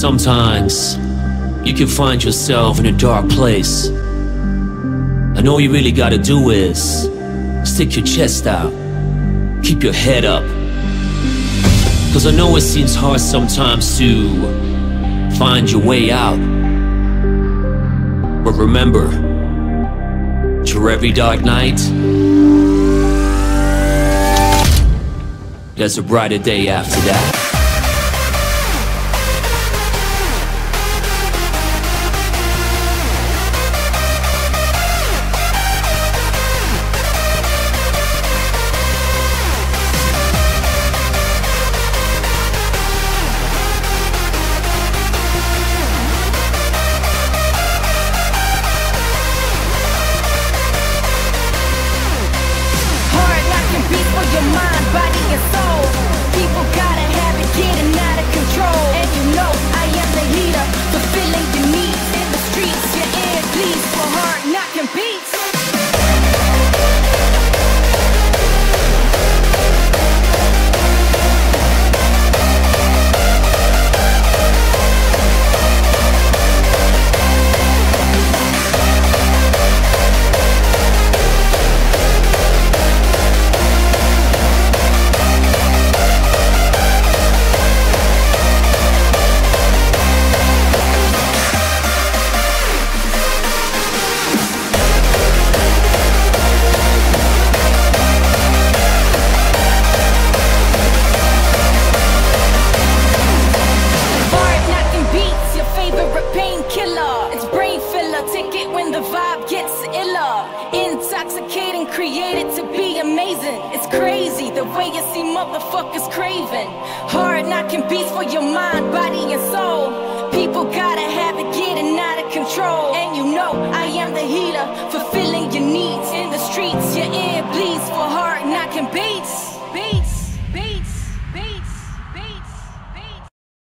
Sometimes you can find yourself in a dark place. And all you really gotta do is stick your chest out, keep your head up. Cause I know it seems hard sometimes to find your way out. But remember, through every dark night, there's a brighter day after that. Your mind, body, and soul. People favorite painkiller. It's brain filler, take it when the vibe gets iller. Intoxicating, created to be amazing. It's crazy the way you see motherfuckers craving. Hard knocking beats for your mind, body,